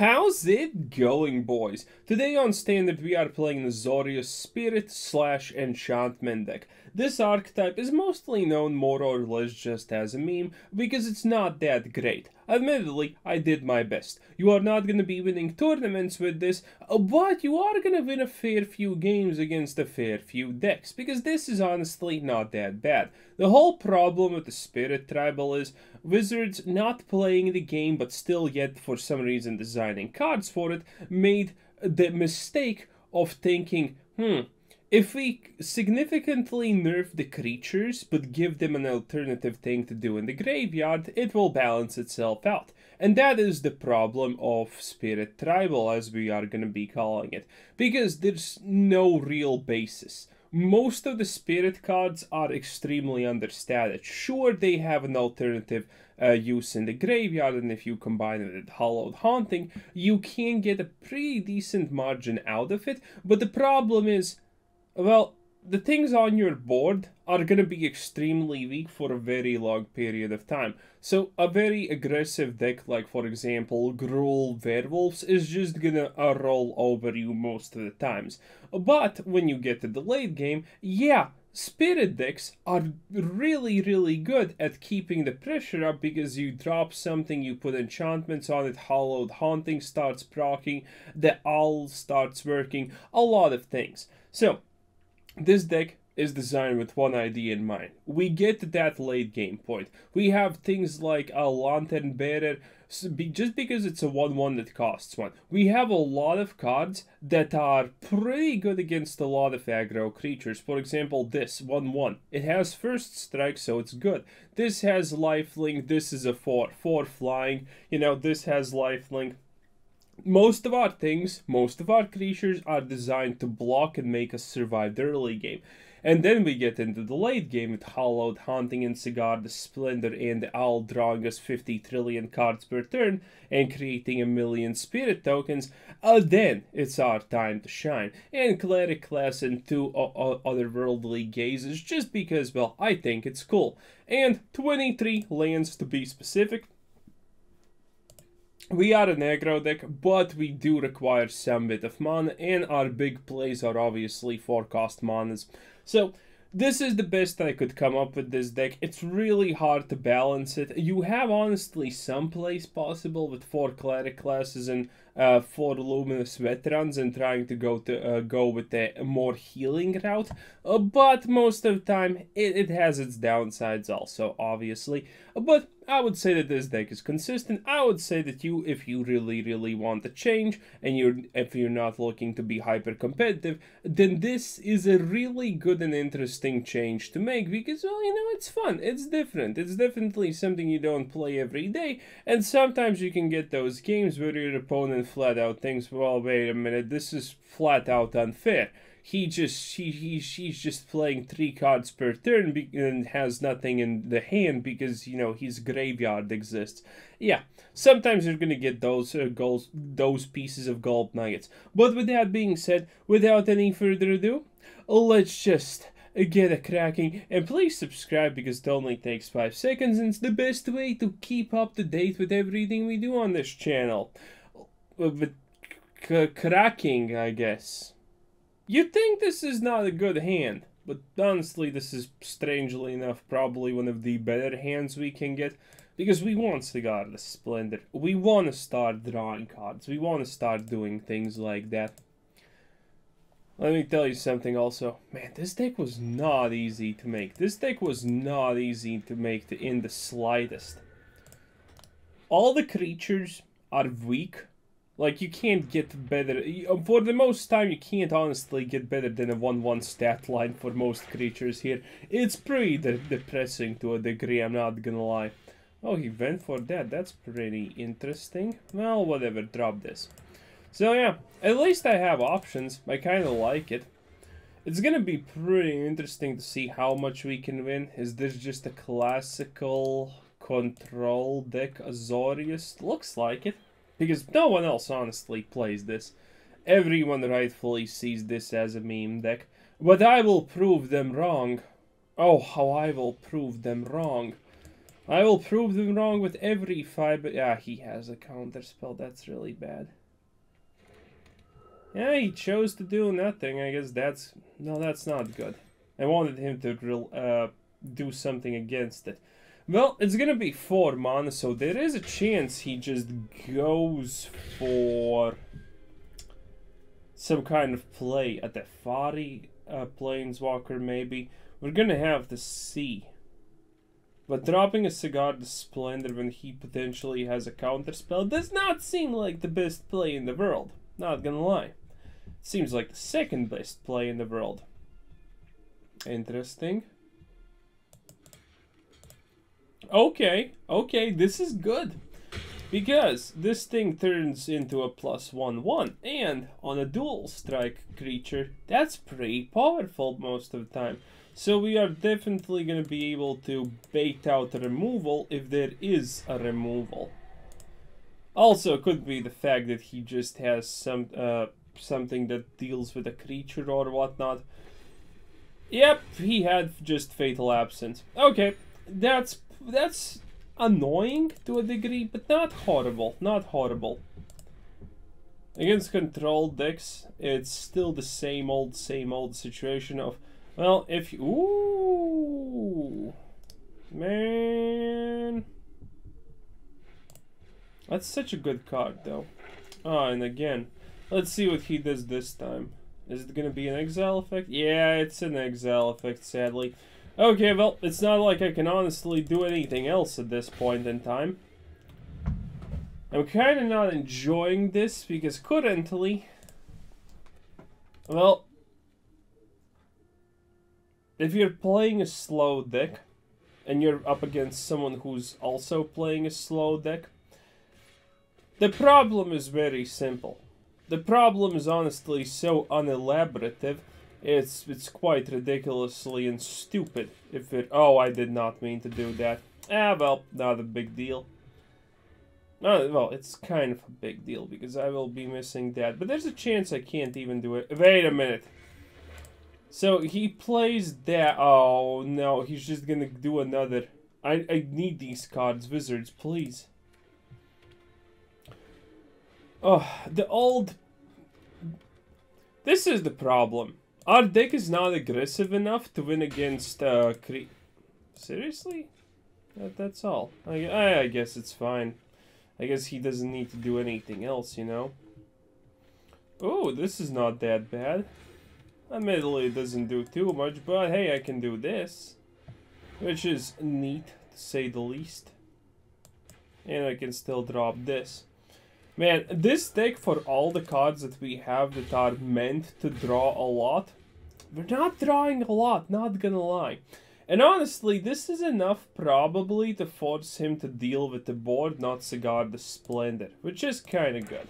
How's it going, boys? Today on Standard we are playing the Azorius Spirit slash Enchantment deck. This archetype is mostly known more or less just as a meme, because it's not that great. Admittedly, I did my best. You are not gonna be winning tournaments with this, but you are gonna win a fair few games against a fair few decks, because this is honestly not that bad. The whole problem with the Spirit Tribal is Wizards not playing the game but still yet for some reason designing cards for it made the mistake of thinking, hmm, if we significantly nerf the creatures, but give them an alternative thing to do in the graveyard, it will balance itself out. And that is the problem of Spirit Tribal, as we are going to be calling it. Because there's no real basis. Most of the Spirit cards are extremely understated. Sure, they have an alternative uh, use in the graveyard, and if you combine it with Hallowed Haunting, you can get a pretty decent margin out of it. But the problem is well, the things on your board are going to be extremely weak for a very long period of time. So a very aggressive deck like for example Gruul Werewolves is just gonna uh, roll over you most of the times. But when you get to the late game, yeah, Spirit decks are really really good at keeping the pressure up because you drop something, you put enchantments on it, Hallowed Haunting starts proccing, the Owl starts working, a lot of things. So this deck is designed with one idea in mind. We get that late game point. We have things like a Lantern Bearer, just because it's a 1-1 that costs 1. We have a lot of cards that are pretty good against a lot of aggro creatures. For example, this 1-1. It has first strike, so it's good. This has lifelink, this is a 4, 4 flying. You know, this has lifelink most of our things, most of our creatures are designed to block and make us survive the early game. And then we get into the late game with Hallowed Haunting and Sigarda's Splendor and the Owl drawing us 50 trillion cards per turn and creating a million spirit tokens. Uh, then it's our time to shine. And Cleric class and two otherworldly gazes just because, well, I think it's cool. And 23 lands to be specific. We are an aggro deck, but we do require some bit of mana, and our big plays are obviously forecast manas. So, this is the best I could come up with this deck. It's really hard to balance it. You have honestly some plays possible with four cleric classes and uh, four luminous veterans and trying to go to uh, go with a more healing route. Uh, but most of the time, it, it has its downsides also, obviously. but I would say that this deck is consistent. I would say that you, if you really, really want to change, and you're if you're not looking to be hyper competitive, then this is a really good and interesting change to make because, well, you know, it's fun. It's different. It's definitely something you don't play every day, and sometimes you can get those games where your opponent flat out thinks, well, wait a minute, this is flat out unfair. He just he, he he's just playing three cards per turn and has nothing in the hand because you know his graveyard exists. Yeah, sometimes you're gonna get those uh, goals, those pieces of gold nuggets. But with that being said, without any further ado, let's just get a cracking and please subscribe because it only takes 5 seconds and it's the best way to keep up to date with everything we do on this channel with cracking, I guess. You'd think this is not a good hand, but honestly, this is strangely enough probably one of the better hands we can get. Because we want Sigarda's Splendor. We want to start drawing cards. We want to start doing things like that. Let me tell you something also. Man, this deck was not easy to make. This deck was not easy to make in the slightest. All the creatures are weak like, you can't get better. Um, for the most time, you can't honestly get better than a 1-1 stat line for most creatures here. It's pretty de depressing to a degree, I'm not gonna lie. Oh, he went for that. That's pretty interesting. Well, whatever. Drop this. So, yeah. At least I have options. I kind of like it. It's gonna be pretty interesting to see how much we can win. Is this just a classical control deck Azorius? Looks like it because no one else honestly plays this. Everyone rightfully sees this as a meme deck, but I will prove them wrong. Oh, how I will prove them wrong. I will prove them wrong with every fiber. Yeah, he has a counter spell. That's really bad. Yeah, he chose to do nothing. I guess that's... No, that's not good. I wanted him to uh, do something against it. Well, it's gonna be 4 mana, so there is a chance he just goes for some kind of play at the Fari uh, Planeswalker, maybe. We're gonna have to see. But dropping a Sigarda's Splendor when he potentially has a counterspell does not seem like the best play in the world. Not gonna lie. Seems like the second best play in the world. Interesting. Okay, okay, this is good. Because this thing turns into a plus one one, and on a dual strike creature, that's pretty powerful most of the time. So we are definitely going to be able to bait out a removal if there is a removal. Also, could be the fact that he just has some uh, something that deals with a creature or whatnot. Yep, he had just Fatal Absence. Okay, that's that's annoying to a degree, but not horrible, not horrible. Against control decks, it's still the same old, same old situation of, well, if you... Ooh! Man... That's such a good card, though. Ah, and again, let's see what he does this time. Is it gonna be an exile effect? Yeah, it's an exile effect, sadly. Okay, well, it's not like I can honestly do anything else at this point in time. I'm kind of not enjoying this because currently, well, if you're playing a slow deck and you're up against someone who's also playing a slow deck, the problem is very simple. The problem is honestly so unelaborative it's it's quite ridiculously and stupid. If it oh I did not mean to do that. Ah well, not a big deal. Uh, well, it's kind of a big deal because I will be missing that. But there's a chance I can't even do it. Wait a minute. So he plays that. Oh no, he's just gonna do another. I I need these cards, wizards, please. Oh, the old. This is the problem. Our deck is not aggressive enough to win against uh, cre Seriously? That, that's all. I, I, I guess it's fine. I guess he doesn't need to do anything else, you know? Oh, this is not that bad. Admittedly, it doesn't do too much, but hey, I can do this. Which is neat, to say the least. And I can still drop this. Man, this deck for all the cards that we have that are meant to draw a lot, we're not drawing a lot, not gonna lie. And honestly, this is enough probably to force him to deal with the board, not Sigarda's Splendor, which is kinda good.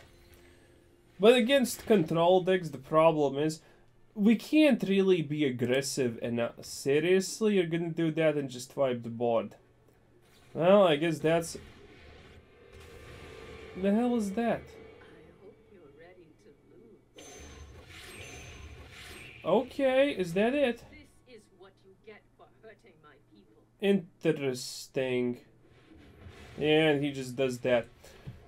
But against control decks, the problem is we can't really be aggressive and uh, seriously you're gonna do that and just wipe the board. Well, I guess that's... The hell is that? Okay, is that it? Is Interesting. Yeah, and he just does that.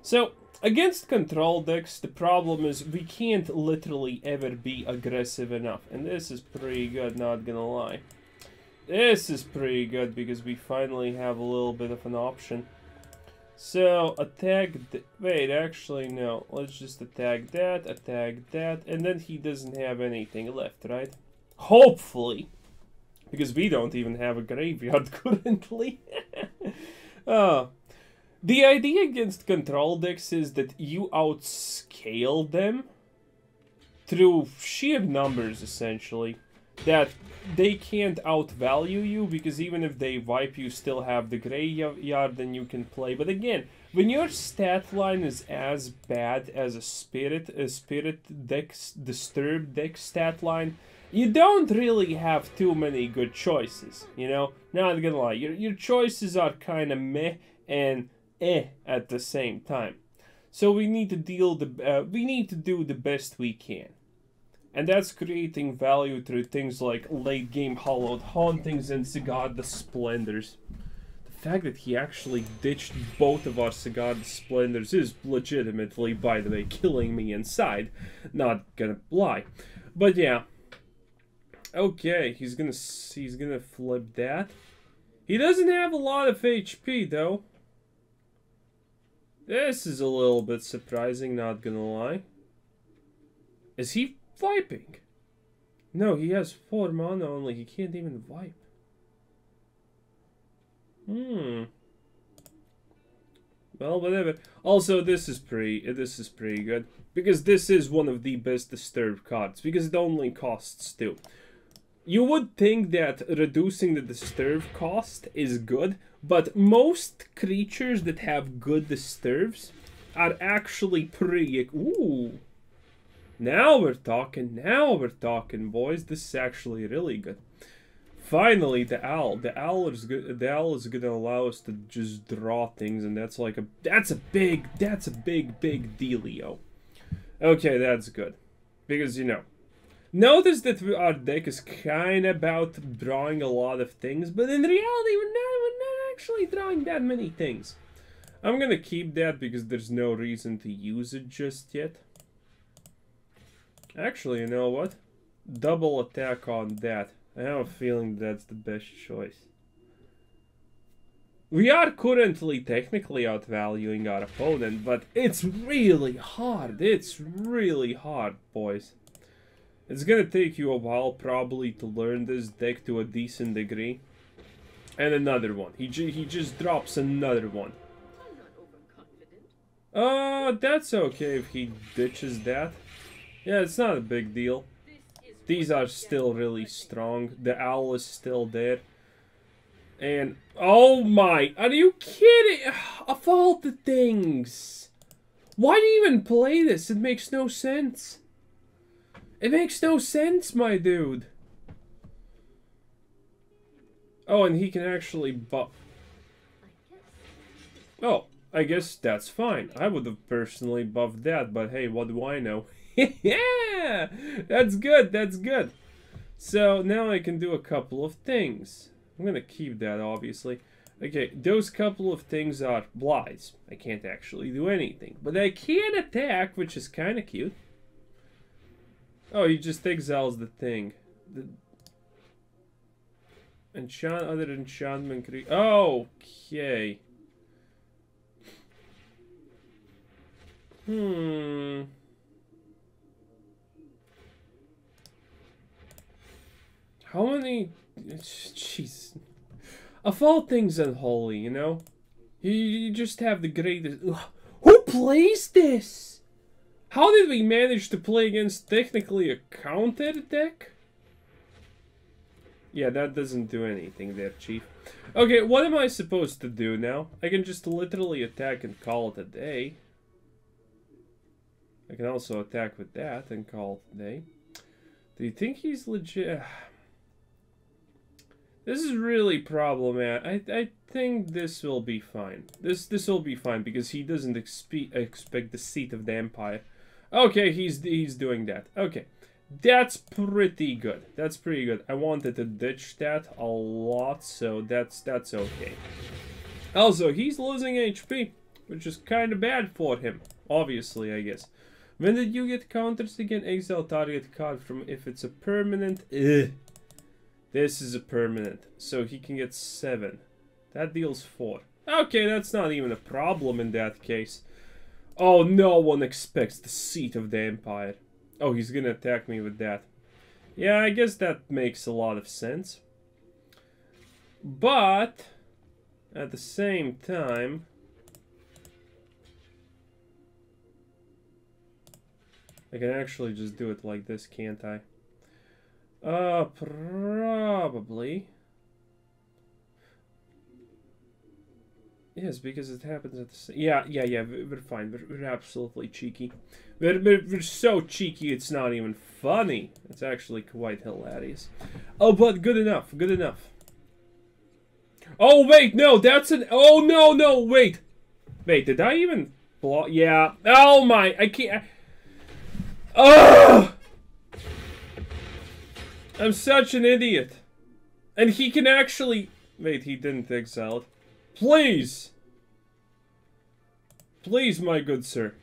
So, against control decks, the problem is we can't literally ever be aggressive enough. And this is pretty good, not gonna lie. This is pretty good because we finally have a little bit of an option. So, attack... Wait, actually, no. Let's just attack that, attack that, and then he doesn't have anything left, right? Hopefully. Because we don't even have a graveyard currently. uh, the idea against control decks is that you outscale them through sheer numbers, essentially that they can't outvalue you because even if they wipe you still have the graveyard and you can play. But again when your stat line is as bad as a spirit a spirit deck disturbed deck stat line you don't really have too many good choices you know? Not gonna lie your, your choices are kind of meh and eh at the same time. So we need to deal the uh, we need to do the best we can and that's creating value through things like late game Hallowed Hauntings and Sigarda's Splendors. The fact that he actually ditched both of our Sigarda's Splendors is legitimately, by the way, killing me inside. Not gonna lie. But yeah. Okay, he's gonna he's gonna flip that. He doesn't have a lot of HP though. This is a little bit surprising, not gonna lie. Is he viping? No, he has four mana only. He can't even wipe. Hmm. Well, whatever. Also, this is pretty. This is pretty good because this is one of the best disturb cards because it only costs two. You would think that reducing the disturb cost is good, but most creatures that have good disturbs are actually pretty. Ooh. Now we're talking. Now we're talking, boys. This is actually really good. Finally, the owl. The owl is good. The owl is going to allow us to just draw things, and that's like a. That's a big. That's a big, big dealio. Okay, that's good, because you know. Notice that our deck is kind of about drawing a lot of things, but in reality, we're not, we're not actually drawing that many things. I'm gonna keep that because there's no reason to use it just yet. Actually, you know what? Double attack on that. I have a feeling that's the best choice. We are currently technically outvaluing our opponent, but it's really hard. It's really hard, boys. It's gonna take you a while probably to learn this deck to a decent degree. And another one. He, he just drops another one. Uh, that's okay if he ditches that. Yeah, it's not a big deal. These are still really strong. The owl is still there. And, oh my, are you kidding? Of all the things. Why do you even play this? It makes no sense. It makes no sense, my dude. Oh, and he can actually buff. Oh, I guess that's fine. I would have personally buffed that, but hey, what do I know? yeah! That's good, that's good. So now I can do a couple of things. I'm gonna keep that, obviously. Okay, those couple of things are blights. I can't actually do anything. But I can attack, which is kind of cute. Oh, he just exiles the thing. The enchant other enchantment cre oh, okay. Hmm. How many... Jeez. Of all things unholy, you know? You, you just have the greatest... Who plays this? How did we manage to play against technically a counter deck? Yeah, that doesn't do anything there, Chief. Okay, what am I supposed to do now? I can just literally attack and call it a day. I can also attack with that and call it a day. Do you think he's legit? This is really problematic. I, I think this will be fine. This this will be fine because he doesn't expe expect the seat of the empire. Okay, he's he's doing that. Okay, that's pretty good. That's pretty good. I wanted to ditch that a lot, so that's that's okay. Also, he's losing HP, which is kind of bad for him. Obviously, I guess. When did you get counters again? Exile target card from if it's a permanent. Ugh. This is a permanent, so he can get 7. That deals 4. Okay, that's not even a problem in that case. Oh, no one expects the seat of the Empire. Oh, he's gonna attack me with that. Yeah, I guess that makes a lot of sense. But, at the same time... I can actually just do it like this, can't I? Uh, probably. Yes, because it happens at the same... Yeah, yeah, yeah, we're fine. We're, we're absolutely cheeky. We're, we're, we're so cheeky it's not even funny. It's actually quite hilarious. Oh, but good enough, good enough. Oh, wait, no, that's an... Oh, no, no, wait. Wait, did I even... Block? Yeah. Oh, my, I can't... Oh! I'm such an idiot. And he can actually... Wait, he didn't exile. Please! Please, my good sir.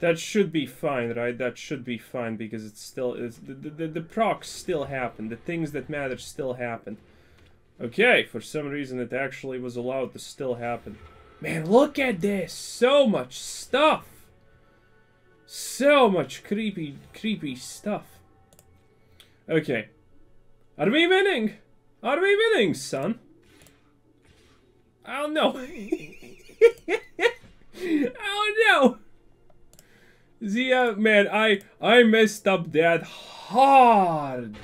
That should be fine, right? That should be fine because it's still it's, the, the the procs still happen. The things that matter still happen. Okay, for some reason it actually was allowed to still happen. Man, look at this! So much stuff! So much creepy, creepy stuff. Okay. Are we winning? Are we winning, son? I don't know. I don't know. Zia, man, I I messed up that hard.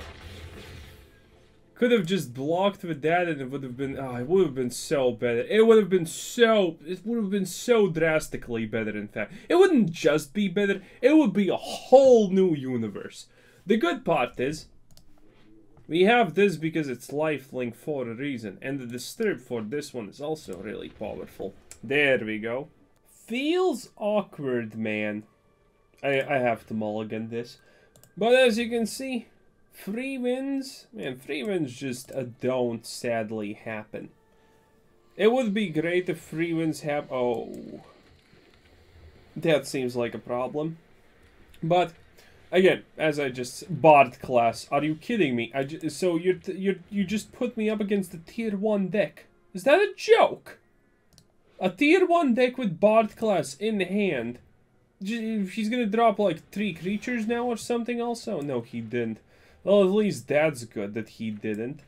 Could have just blocked with that and it would have been, oh, it would have been so better. It would have been so, it would have been so drastically better, in fact. It wouldn't just be better, it would be a whole new universe. The good part is, we have this because it's lifelink for a reason, and the disturb for this one is also really powerful. There we go. Feels awkward, man. I, I have to mulligan this. But as you can see, free wins, man, free wins just uh, don't sadly happen. It would be great if free wins have. Oh, that seems like a problem. But again, as I just Bard class, are you kidding me? I just, so you you you just put me up against the tier one deck. Is that a joke? A tier one deck with Bard class in hand He's gonna drop like three creatures now or something also? No, he didn't. Well, at least that's good that he didn't.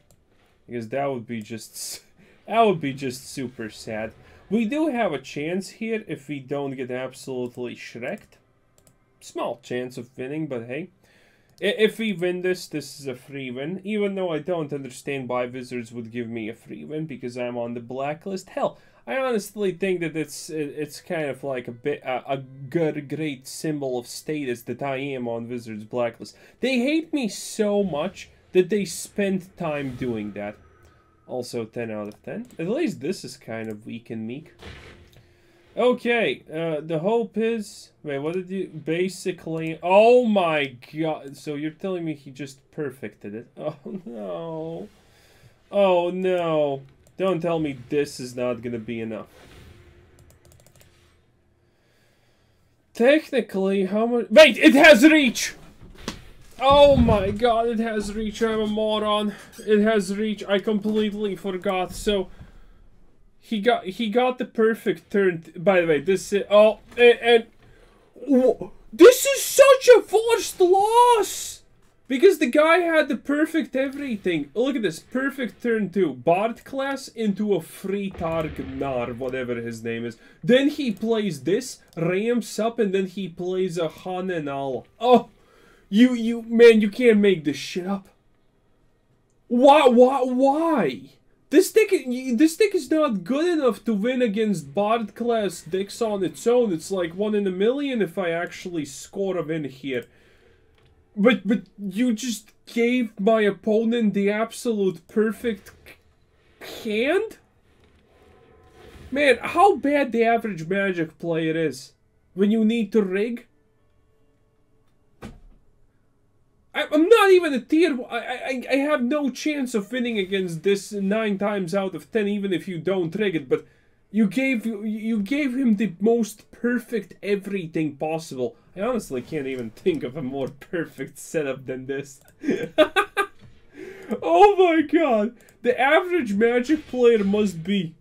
Because that would be just... That would be just super sad. We do have a chance here if we don't get absolutely shreked. Small chance of winning, but hey. If we win this, this is a free win. Even though I don't understand why Wizards would give me a free win because I'm on the blacklist. Hell, I honestly think that it's it's kind of like a bit a, good great symbol of status that I am on Wizards blacklist. They hate me so much that they spend time doing that. Also 10 out of 10. At least this is kind of weak and meek. Okay, uh, the hope is... Wait, what did you... Basically... Oh my god. So you're telling me he just perfected it. Oh no. Oh no. Don't tell me this is not gonna be enough. Technically, how much... Wait, it has reach! Oh my god, it has reach, I'm a moron. It has reach, I completely forgot, so... He got he got the perfect turn. By the way, this is... Oh, and... and this is such a forced loss! Because the guy had the perfect everything. Look at this. Perfect turn 2. Bard class into a free Targnar, whatever his name is. Then he plays this, ramps up, and then he plays a Hanenal. Oh! You, you, man, you can't make this shit up. Why, why, why? This deck, this deck is not good enough to win against Bard class decks on its own. It's like one in a million if I actually score a win here. But but you just gave my opponent the absolute perfect hand? Man, how bad the average Magic player is when you need to rig? I, am not even a tier. I, I I have no chance of winning against this nine times out of ten, even if you don't rig it. But you gave you gave him the most perfect everything possible. I honestly can't even think of a more perfect setup than this. oh my god! The average Magic player must be...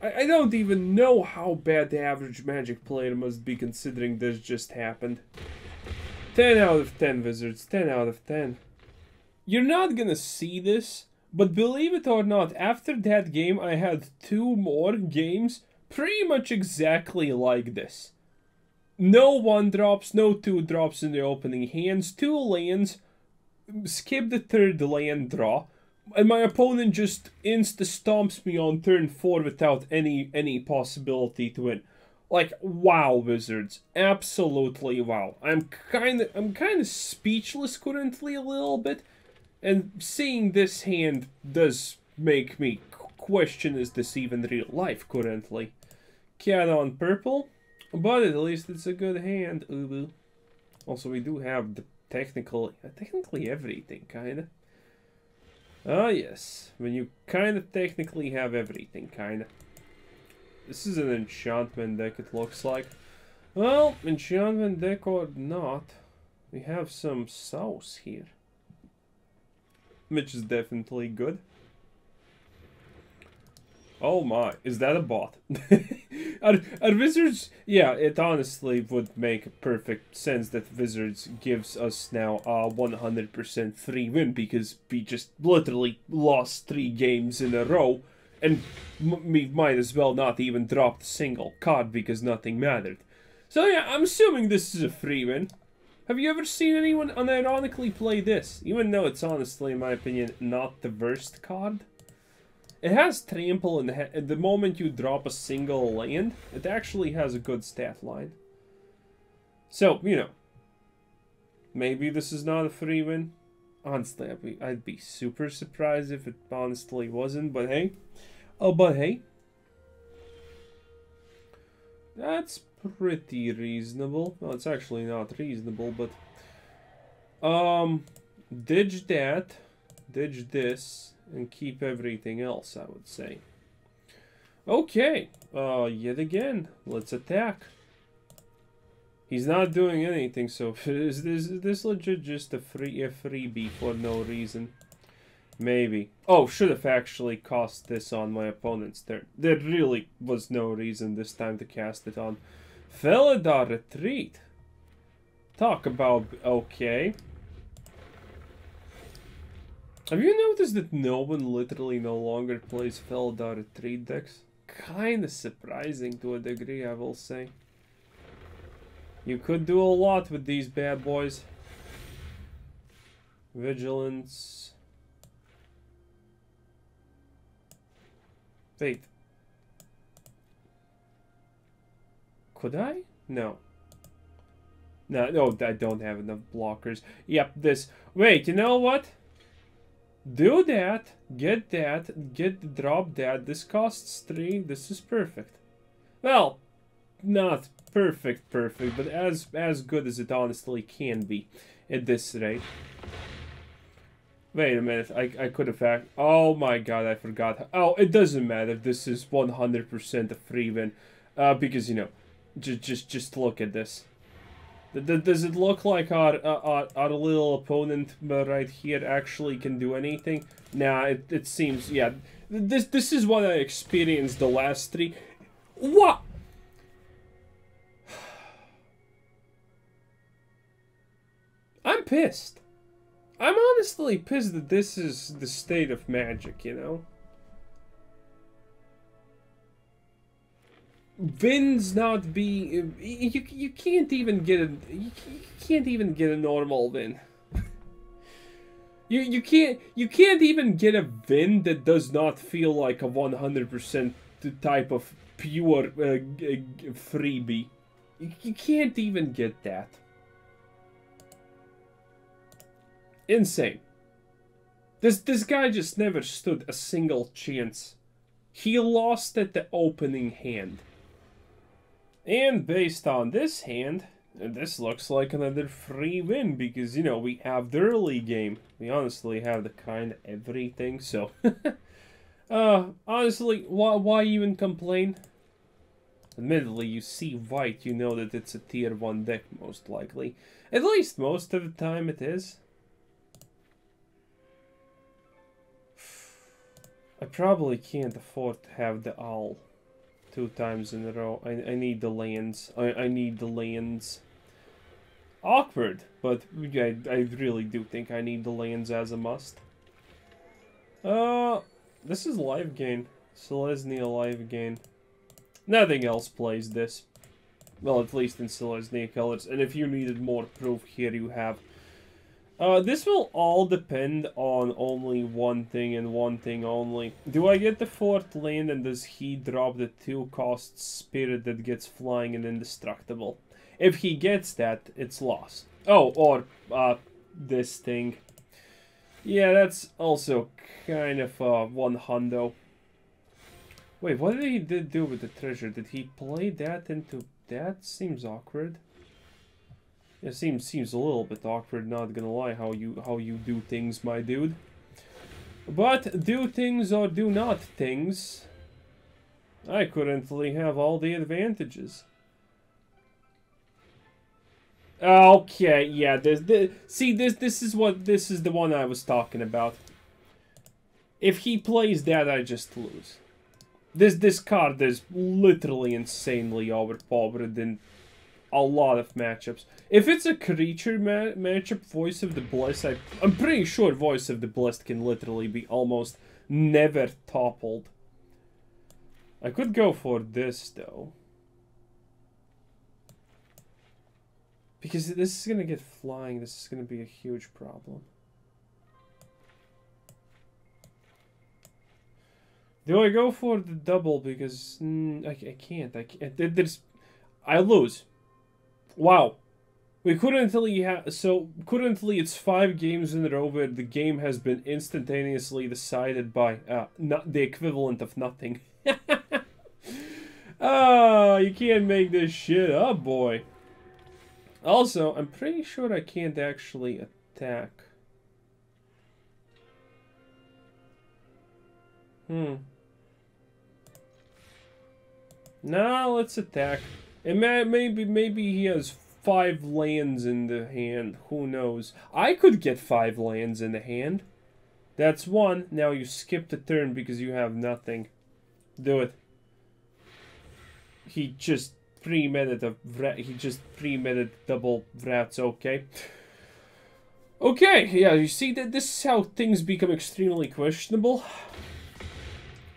I, I don't even know how bad the average Magic player must be considering this just happened. 10 out of 10, Wizards. 10 out of 10. You're not gonna see this, but believe it or not, after that game I had two more games pretty much exactly like this. No one drops, no two drops in the opening hands, two lands, skip the third land draw, and my opponent just insta stomps me on turn four without any any possibility to win. Like wow, wizards, absolutely wow. I'm kind of I'm kind of speechless currently a little bit, and seeing this hand does make me question is this even real life currently. Cat on purple. But at least it's a good hand, Ubu. Also, we do have the technical, uh, technically everything, kinda. Ah, yes. When you kind of technically have everything, kind of. This is an enchantment deck, it looks like. Well, enchantment deck or not, we have some sauce here. Which is definitely good. Oh my, is that a bot? are, are Wizards... Yeah, it honestly would make perfect sense that Wizards gives us now a 100% free win because we just literally lost three games in a row and we might as well not even drop the single card because nothing mattered. So yeah, I'm assuming this is a free win. Have you ever seen anyone unironically play this? Even though it's honestly, in my opinion, not the worst card. It has trample, and the moment you drop a single land, it actually has a good stat line. So, you know, maybe this is not a free win. Honestly, I'd be, I'd be super surprised if it honestly wasn't, but hey. Oh, but hey. That's pretty reasonable. Well, it's actually not reasonable, but... Um, ditch that, ditch this, and keep everything else, I would say. Okay, uh, yet again, let's attack. He's not doing anything, so is this, is this legit just a free a freebie for no reason? Maybe. Oh, should have actually cost this on my opponent's turn. There really was no reason this time to cast it on. Felidar Retreat. Talk about... okay. Have you noticed that no one literally no longer plays Felidar Retreat decks? Kinda surprising to a degree, I will say. You could do a lot with these bad boys. Vigilance. Faith. Could I? No. No, no, I don't have enough blockers. Yep, this. Wait, you know what? Do that, get that, get the drop that. This costs three. This is perfect. Well, not perfect, perfect, but as as good as it honestly can be at this rate. Wait a minute, I, I could have act. Oh my god, I forgot. Oh, it doesn't matter. This is 100% a free win. Uh, because, you know, just just just look at this. Does it look like our, our, our little opponent right here actually can do anything? Nah, it, it seems, yeah. This, this is what I experienced the last three. What? Pissed. I'm honestly pissed that this is the state of magic, you know? Vin's not being you you can't even get a you can't even get a normal Vin. you you can't you can't even get a Vin that does not feel like a 100% type of pure uh, freebie. You, you can't even get that. Insane. This this guy just never stood a single chance. He lost at the opening hand. And based on this hand, this looks like another free win because, you know, we have the early game. We honestly have the kind of everything, so... uh, honestly, why, why even complain? Admittedly, you see white, you know that it's a tier 1 deck, most likely. At least most of the time it is. I probably can't afford to have the owl two times in a row. I, I need the lands. I, I need the lands. Awkward, but I, I really do think I need the lands as a must. Uh, this is live gain. Selesnya live gain. Nothing else plays this. Well, at least in Selesnya colors. And if you needed more proof, here you have uh, this will all depend on only one thing and one thing only. Do I get the fourth land and does he drop the two cost spirit that gets flying and indestructible? If he gets that, it's lost. Oh, or uh, this thing. Yeah, that's also kind of uh, one hundo. Wait, what did he do with the treasure? Did he play that into... That seems awkward. It seems seems a little bit awkward, not gonna lie, how you how you do things, my dude. But do things or do not things, I currently have all the advantages. Okay, yeah, this, this, see, this, this is what, this is the one I was talking about. If he plays that, I just lose. This, this card is literally insanely overpowered in a lot of matchups. If it's a creature ma matchup, Voice of the Blessed, I, I'm pretty sure Voice of the Blessed can literally be almost never toppled. I could go for this, though. Because this is going to get flying. This is going to be a huge problem. Do I go for the double? Because mm, I, I can't. I can't. There's, I lose. Wow. We couldn't until currently have so currently it's five games in a row where the game has been instantaneously decided by uh, not the equivalent of nothing. oh, you can't make this shit up, boy. Also, I'm pretty sure I can't actually attack. Hmm. Now let's attack. And maybe maybe he has five lands in the hand. Who knows? I could get five lands in the hand. That's one. Now you skip the turn because you have nothing. Do it. He just premeditated he just premeditated double vrats, okay. Okay, yeah, you see that this is how things become extremely questionable.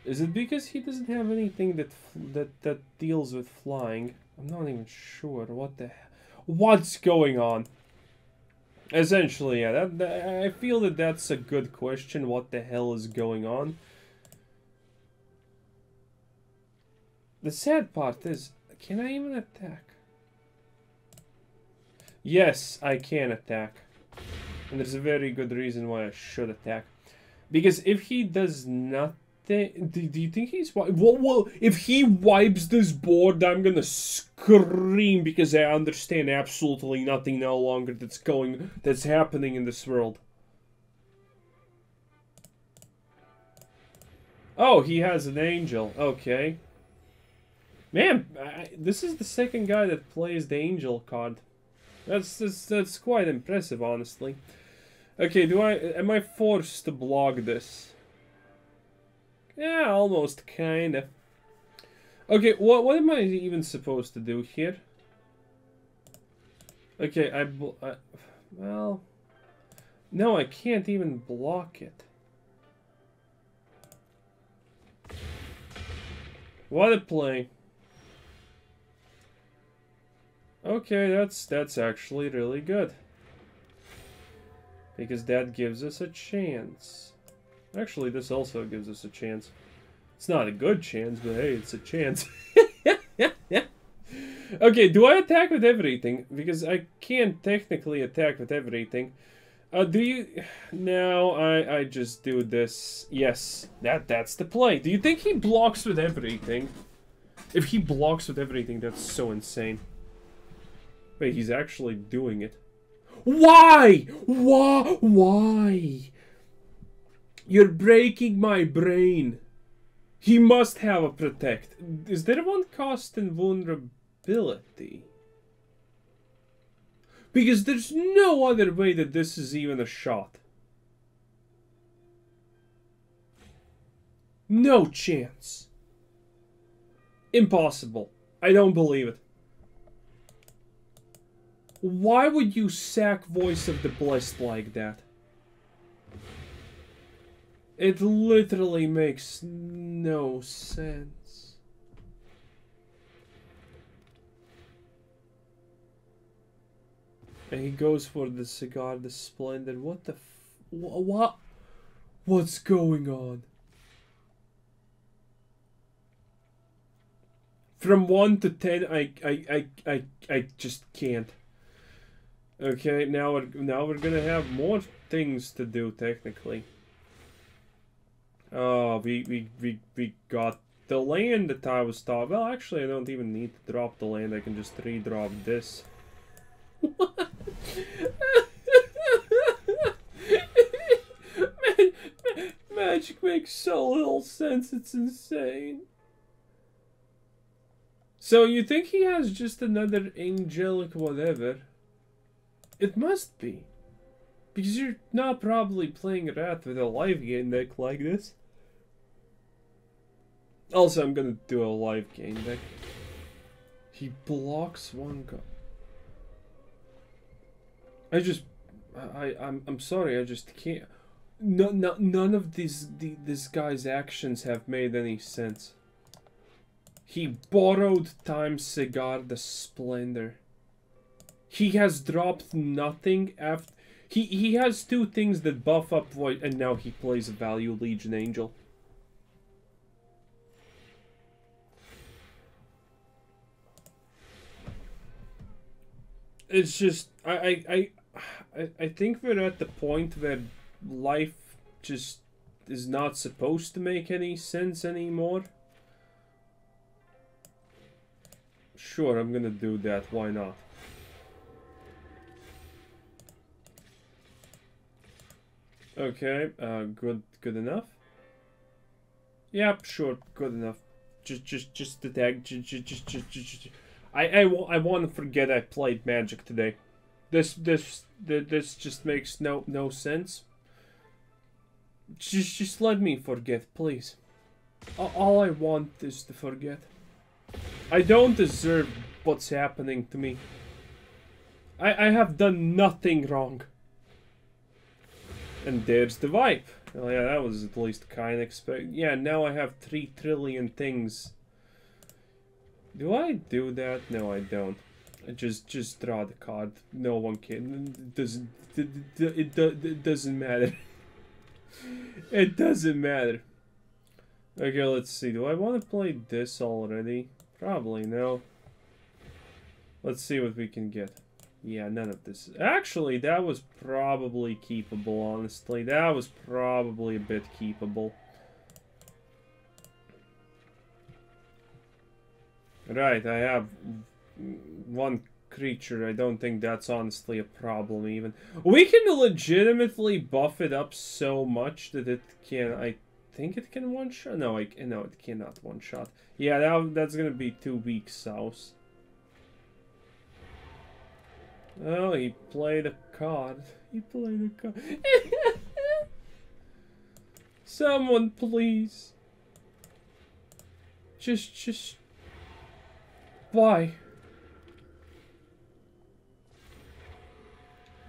Is it because he doesn't have anything that that that deals with flying? I'm not even sure what the what's going on. Essentially, yeah, that, that I feel that that's a good question. What the hell is going on? The sad part is can I even attack? Yes, I can attack. And there's a very good reason why I should attack. Because if he does nothing... Do, do you think he's... what? well, if he wipes this board, I'm gonna scream because I understand absolutely nothing no longer that's going... That's happening in this world. Oh, he has an angel. Okay. Man, I, this is the second guy that plays the angel card. That's, that's that's quite impressive, honestly. Okay, do I am I forced to blog this? Yeah, almost kinda. Okay, what what am I even supposed to do here? Okay, I, I well, no, I can't even block it. What a play. Okay, that's that's actually really good. Because that gives us a chance. Actually, this also gives us a chance. It's not a good chance, but hey, it's a chance. okay, do I attack with everything? Because I can't technically attack with everything. Uh, do you... No, I, I just do this. Yes, that that's the play. Do you think he blocks with everything? If he blocks with everything, that's so insane. Wait, he's actually doing it. Why? Why? Why? You're breaking my brain. He must have a protect. Is there one cost in vulnerability? Because there's no other way that this is even a shot. No chance. Impossible. I don't believe it. Why would you sack Voice of the Blessed like that? It literally makes no sense. And he goes for the cigar, the splendid. What the what? What's going on? From 1 to 10, I, I, I, I, I just can't. Okay, now we're, now we're gonna have more things to do, technically. Oh, we, we, we, we got the land that I was thought. Well, actually, I don't even need to drop the land. I can just re-drop this. What? man, magic makes so little sense, it's insane. So you think he has just another angelic whatever? It must be. Because you're not probably playing Wrath with a live game deck like this. Also, I'm gonna do a live game deck. He blocks one guy. I just, I, I'm, I'm sorry. I just can't. No, no, none of these, the, this guy's actions have made any sense. He borrowed Time Sigarda's Splendor. He has dropped nothing after. He he has two things that buff up Void, and now he plays a value Legion Angel. It's just I I I I think we're at the point where life just is not supposed to make any sense anymore. Sure, I'm gonna do that. Why not? Okay, uh, good, good enough. Yep, sure, good enough. Just, just, just the tag. Just, just, just, just, just. I, I, I want to forget I played Magic today. This, this, this just makes no, no sense. Just, just let me forget, please. All I want is to forget. I don't deserve what's happening to me. I, I have done nothing wrong. And there's the Vipe. Oh yeah, that was at least kind of expect. Yeah, now I have three trillion things. Do I do that? No, I don't. I just just draw the card. No one can. It doesn't. It, it, it doesn't matter. it doesn't matter. Okay, let's see. Do I want to play this already? Probably no. Let's see what we can get. Yeah, none of this. Actually, that was probably keepable, honestly. That was probably a bit keepable. Right, I have one creature. I don't think that's honestly a problem, even. We can legitimately buff it up so much that it can... I think it can one-shot? No, I, no, it cannot one-shot. Yeah, that, that's gonna be two weak south. Oh, he played a card. He played a card. Someone, please. Just, just... Why?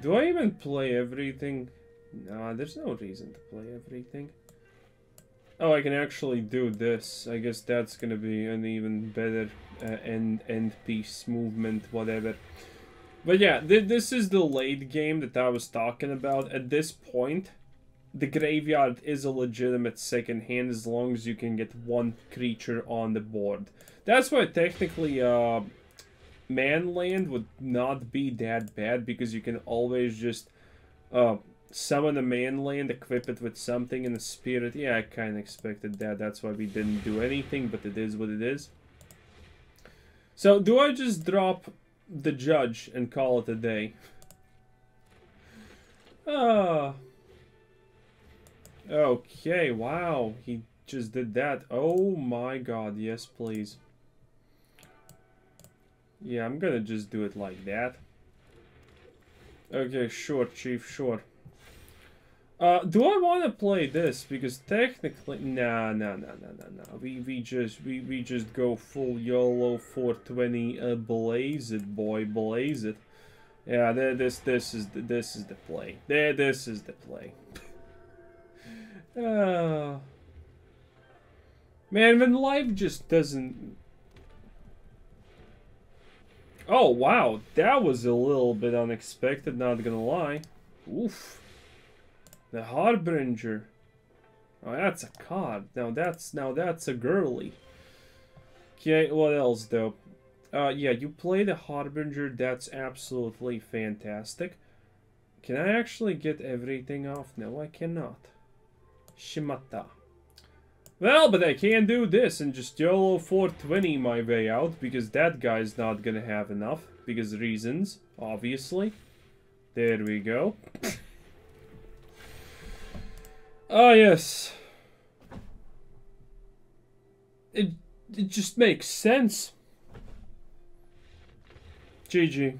Do I even play everything? Nah, there's no reason to play everything. Oh, I can actually do this. I guess that's gonna be an even better uh, end, end piece movement, whatever. But yeah, th this is the late game that I was talking about. At this point, the graveyard is a legitimate second hand as long as you can get one creature on the board. That's why technically uh, Manland would not be that bad because you can always just uh, summon a Manland, equip it with something in the spirit. Yeah, I kind of expected that. That's why we didn't do anything, but it is what it is. So, do I just drop the judge and call it a day. Ah. Okay, wow. He just did that. Oh my god, yes please. Yeah, I'm gonna just do it like that. Okay, sure, Chief, sure. Uh, do I want to play this? Because technically, nah, nah, nah, nah, nah, nah. We we just we we just go full YOLO 420. Uh, blaze it, boy, blaze it. Yeah, this this is the, this is the play. There, this is the play. uh, man, when life just doesn't. Oh wow, that was a little bit unexpected. Not gonna lie. Oof. The Harbinger. Oh, that's a card. Now that's now that's a girly. Okay, what else though? Uh, yeah, you play the Harbinger. That's absolutely fantastic. Can I actually get everything off? No, I cannot. Shimata. Well, but I can do this and just YOLO 420 my way out, because that guy's not gonna have enough, because reasons, obviously. There we go. Ah, oh, yes. It, it just makes sense. GG.